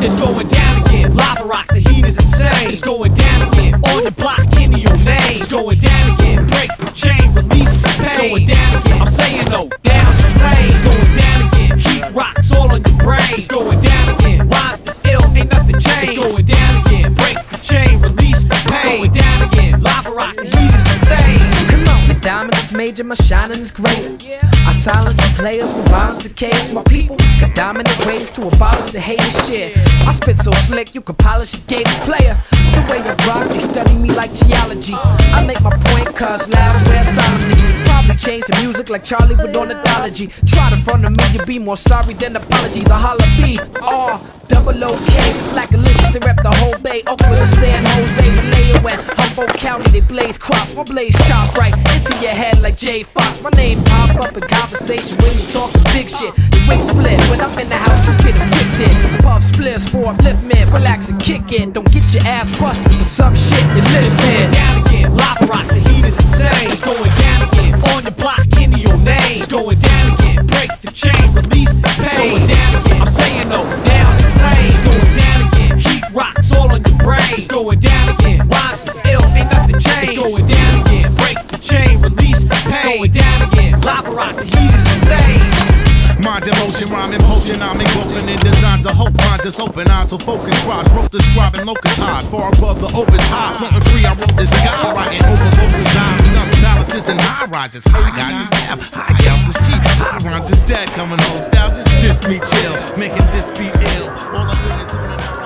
It's going down again. Lava rock, the heat is insane. It's going down again. On the block, give me your name. It's going down again. Break the chain, release the pain. It's going down again. I'm saying no, down the flame. It's going down again. Heat rocks all on your brain. It's going down again. Rhymes is ill, ain't nothing changed. It's going down again. Break the chain, release the pain. It's going down again. Lava rock, diamonds is major, my shining is great. I silence the players with violent decays. My people got dominant ways to abolish the hate and shit. I spit so slick, you could polish a gated player. The way I rock, they study me like geology. I make my point, cause loud swear solemnly. Probably change the music like Charlie with ornithology. Try to front of me, you be more sorry than apologies. I holla B, R, double OK. Like Alicious, they rep the whole bay. Oakland San Jose, Vallejo and Humboldt County, blaze cross. My blaze chop right into your head like Jay Fox. My name pop up in conversation when you talking big shit. The wig split when I'm in the house, you get evicted. Puff splits for uplift man, relax and kick it. Don't get your ass busted for some shit you It's going down again, live rock, the heat is insane. It's going down again, on your block, into your name. It's going down again, break the chain, release the pain. It's going down again, I'm saying no, down in flames. It's going down again, heat rocks all on your brain. It's going down again, rhymes going down again, break the chain, release the pain. It's going down again, live rock, the heat is insane. Mind in motion, rhyming potion, I'm invoking in designs of hope. Minds just open, eyes so focus, tribes broke describing locust highs. Far above the opus high, floating free, I wrote this sky, writing over local dimes, guns, palaces, and high rises. High guys is stab, high gals is cheap, high rhymes is dead, coming home styles, it's just me chill, making this beat ill. All up in it, tuning out.